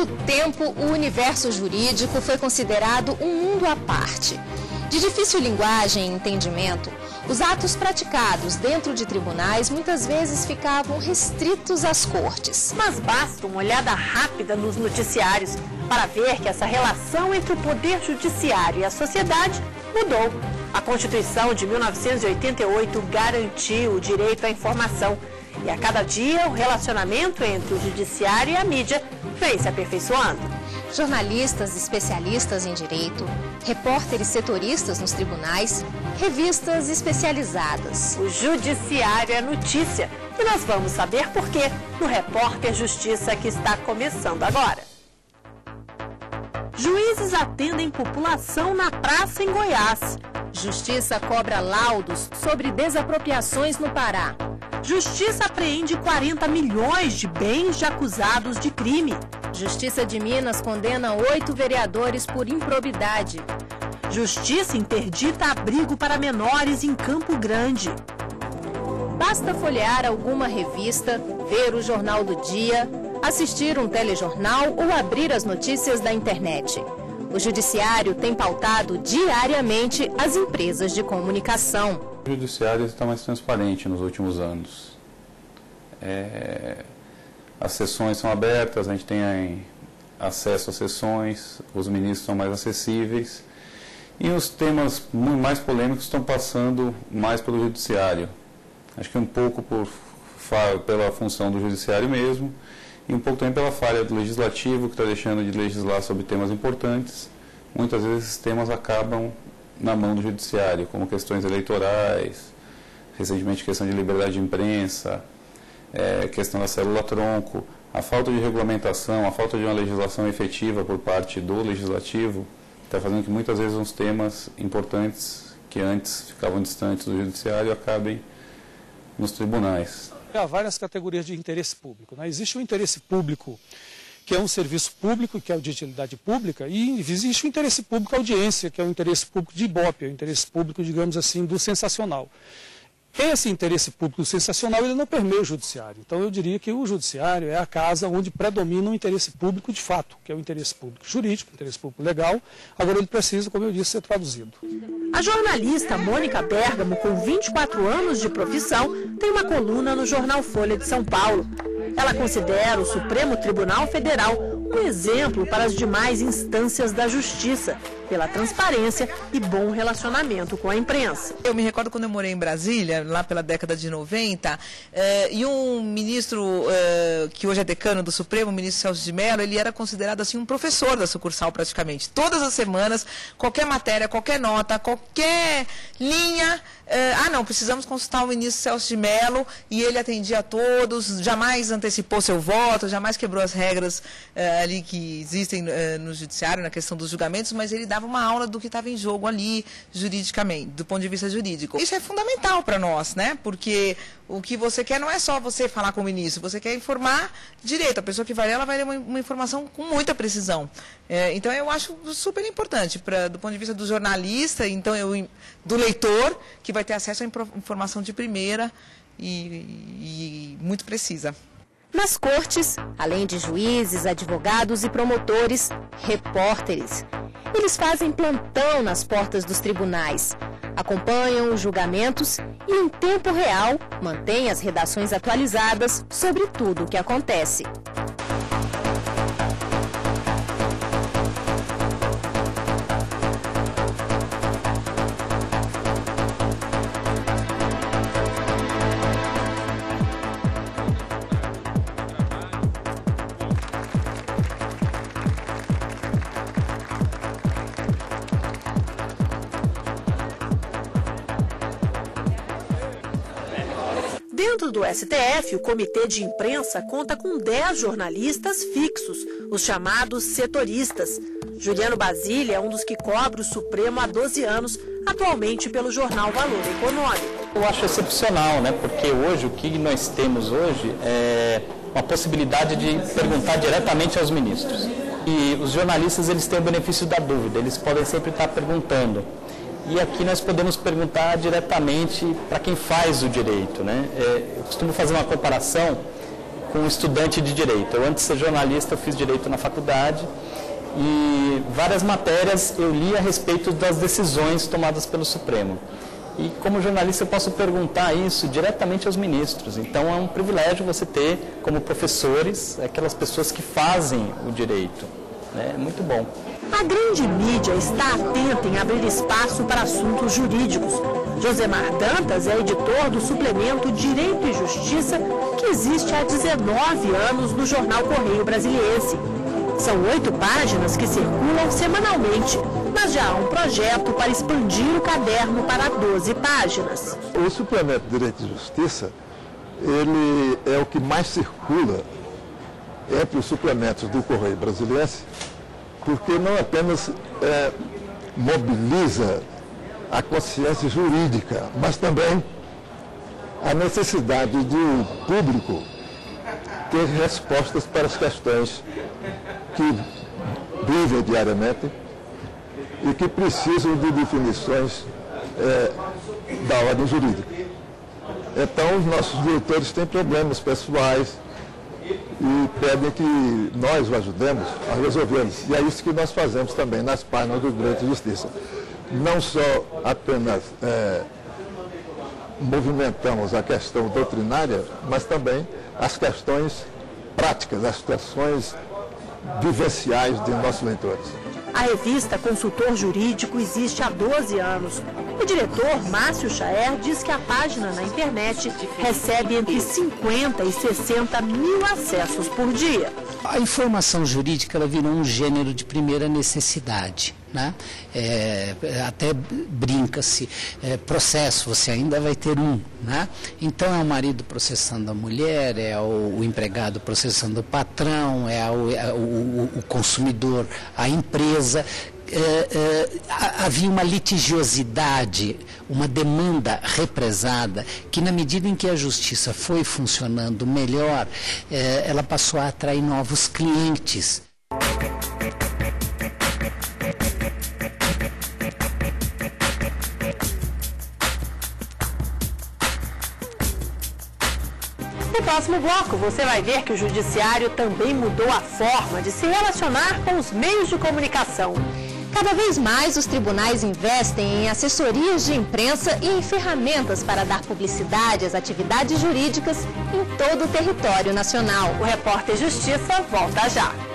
muito tempo, o universo jurídico foi considerado um mundo à parte. De difícil linguagem e entendimento, os atos praticados dentro de tribunais muitas vezes ficavam restritos às cortes. Mas basta uma olhada rápida nos noticiários para ver que essa relação entre o poder judiciário e a sociedade mudou. A Constituição de 1988 garantiu o direito à informação. E a cada dia o relacionamento entre o judiciário e a mídia vem se aperfeiçoando. Jornalistas especialistas em direito, repórteres setoristas nos tribunais, revistas especializadas. O Judiciário é notícia e nós vamos saber por quê no Repórter Justiça que está começando agora. Juízes atendem população na praça em Goiás. Justiça cobra laudos sobre desapropriações no Pará. Justiça apreende 40 milhões de bens de acusados de crime. Justiça de Minas condena oito vereadores por improbidade. Justiça interdita abrigo para menores em Campo Grande. Basta folhear alguma revista, ver o Jornal do Dia, assistir um telejornal ou abrir as notícias da internet. O Judiciário tem pautado diariamente as empresas de comunicação. O Judiciário está mais transparente nos últimos anos. É, as sessões são abertas, a gente tem acesso às sessões, os ministros são mais acessíveis e os temas mais polêmicos estão passando mais pelo Judiciário. Acho que um pouco por, pela função do Judiciário mesmo e um pouco também pela falha do Legislativo, que está deixando de legislar sobre temas importantes. Muitas vezes esses temas acabam na mão do Judiciário, como questões eleitorais, recentemente questão de liberdade de imprensa, é, questão da célula-tronco, a falta de regulamentação, a falta de uma legislação efetiva por parte do Legislativo, está fazendo que muitas vezes uns temas importantes que antes ficavam distantes do Judiciário acabem nos tribunais. Há várias categorias de interesse público. Né? Existe o interesse público, que é um serviço público, que é o de utilidade pública, e existe o interesse público audiência, que é o interesse público de Ibope, é o interesse público, digamos assim, do sensacional. Esse interesse público sensacional ele não permeia o judiciário. Então eu diria que o judiciário é a casa onde predomina o interesse público de fato, que é o interesse público jurídico, o interesse público legal. Agora ele precisa, como eu disse, ser traduzido. A jornalista Mônica Bergamo, com 24 anos de profissão, tem uma coluna no jornal Folha de São Paulo. Ela considera o Supremo Tribunal Federal um exemplo para as demais instâncias da justiça, pela transparência e bom relacionamento com a imprensa. Eu me recordo quando eu morei em Brasília, lá pela década de 90, eh, e um ministro eh, que hoje é decano do Supremo, o ministro Celso de Mello, ele era considerado assim um professor da sucursal praticamente. Todas as semanas, qualquer matéria, qualquer nota, qualquer linha, eh, ah não, precisamos consultar o ministro Celso de Mello, e ele atendia a todos, jamais antecipou seu voto, jamais quebrou as regras eh, ali que existem eh, no judiciário, na questão dos julgamentos, mas ele dava uma aula do que estava em jogo ali, juridicamente, do ponto de vista jurídico. Isso é fundamental para nós, né? Porque o que você quer não é só você falar com o ministro, você quer informar direito. A pessoa que vai ler, ela vai ler uma, uma informação com muita precisão. É, então, eu acho super importante, pra, do ponto de vista do jornalista, então eu, do leitor, que vai ter acesso à informação de primeira e, e muito precisa. Nas cortes, além de juízes, advogados e promotores, repórteres. Eles fazem plantão nas portas dos tribunais, acompanham os julgamentos e, em tempo real, mantêm as redações atualizadas sobre tudo o que acontece. Dentro do STF, o Comitê de Imprensa conta com 10 jornalistas fixos, os chamados setoristas. Juliano Basília é um dos que cobre o Supremo há 12 anos, atualmente pelo jornal Valor Econômico. Eu acho excepcional, né? porque hoje o que nós temos hoje é uma possibilidade de perguntar diretamente aos ministros. E os jornalistas eles têm o benefício da dúvida, eles podem sempre estar perguntando. E aqui nós podemos perguntar diretamente para quem faz o direito. Né? É, eu costumo fazer uma comparação com um estudante de direito. Eu, antes de ser jornalista, eu fiz direito na faculdade e várias matérias eu li a respeito das decisões tomadas pelo Supremo. E como jornalista eu posso perguntar isso diretamente aos ministros. Então é um privilégio você ter como professores aquelas pessoas que fazem o direito. Né? É muito bom. A grande mídia está atenta em abrir espaço para assuntos jurídicos. Josemar Dantas é editor do suplemento Direito e Justiça, que existe há 19 anos no jornal Correio Brasiliense. São oito páginas que circulam semanalmente, mas já há um projeto para expandir o caderno para 12 páginas. O suplemento Direito e Justiça, ele é o que mais circula entre os suplementos do Correio Brasiliense, porque não apenas é, mobiliza a consciência jurídica, mas também a necessidade do público ter respostas para as questões que vivem diariamente e que precisam de definições é, da ordem jurídica. Então, os nossos diretores têm problemas pessoais e pedem que nós o ajudemos a resolvê-los. E é isso que nós fazemos também nas páginas do Direito e Justiça. Não só apenas é, movimentamos a questão doutrinária, mas também as questões práticas, as questões vivenciais de nossos leitores. A revista Consultor Jurídico existe há 12 anos. O diretor, Márcio Chaer, diz que a página na internet recebe entre 50 e 60 mil acessos por dia. A informação jurídica ela virou um gênero de primeira necessidade. Né? É, até brinca-se, é, processo, você ainda vai ter um. Né? Então é o marido processando a mulher, é o, o empregado processando o patrão, é, o, é o, o consumidor, a empresa. É, é, havia uma litigiosidade, uma demanda represada, que na medida em que a justiça foi funcionando melhor, é, ela passou a atrair novos clientes. No próximo bloco, você vai ver que o Judiciário também mudou a forma de se relacionar com os meios de comunicação. Cada vez mais os tribunais investem em assessorias de imprensa e em ferramentas para dar publicidade às atividades jurídicas em todo o território nacional. O repórter Justiça volta já.